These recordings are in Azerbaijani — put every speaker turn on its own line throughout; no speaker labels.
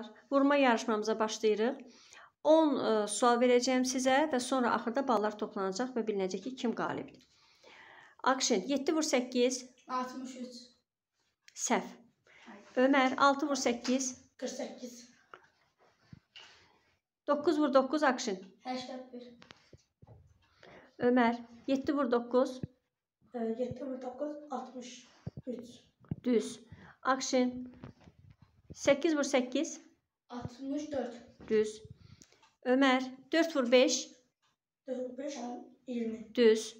Uşaqlar, vurma yarışmamıza başlayırıq. 10 ə, sual verəcəyim sizə və sonra axırda ballar toplanacaq və bilinəcək ki, kim qalibdir. Action 7 vur 8
63,
səhv. Ömər 6 vur 8
48,
9 vur 9 action.
81,
Ömər 7 vur 9
7 vur 9, 63,
düz. Action 8 vur 8
64,
düz. Ömər 4 vur 5
4 vur 5, 20,
düz.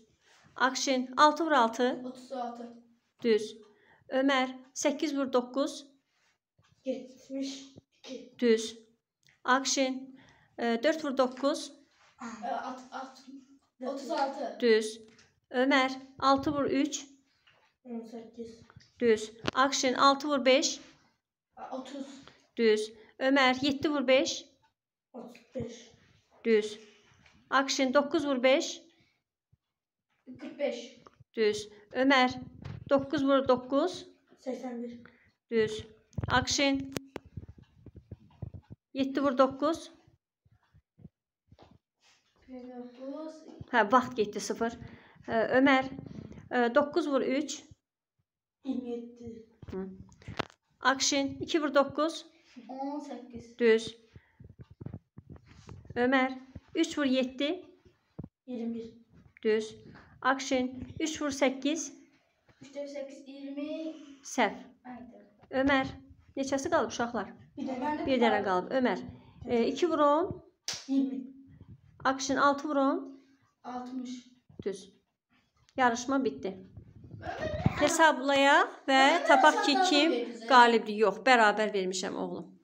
Action 6 vur 6
36,
düz. Ömər 8 vur 9
72,
düz. Action 4 vur 9
at, at, 36,
düz. Ömər 6 vur 3
18,
düz. Action 6 vur 5
30,
düz. Ömər 7 vur 5
35,
düz. Action 9 vur 5
45,
düz. Ömər 9 vur 9
81,
düz. Action 7 vur 9
59,
Hə, vaxt getdi 0. Ömər 9 vur 3
27,
Action 2 vur 9
18,
düz. Ömər 3 vur 7
21,
düz. Action 3 vur 8
3 8, 20,
səhv. Ömər neçəsi qalıb uşaqlar?
Bir de
Bir dənə qalıb. Ömər 2 vur 10
20,
Action 6 vur 10
60.
düz. Yarışma bitdi. Hesablayaq və tapaq ki, kim qalibdir. Yox, bərabər vermişəm oğlum.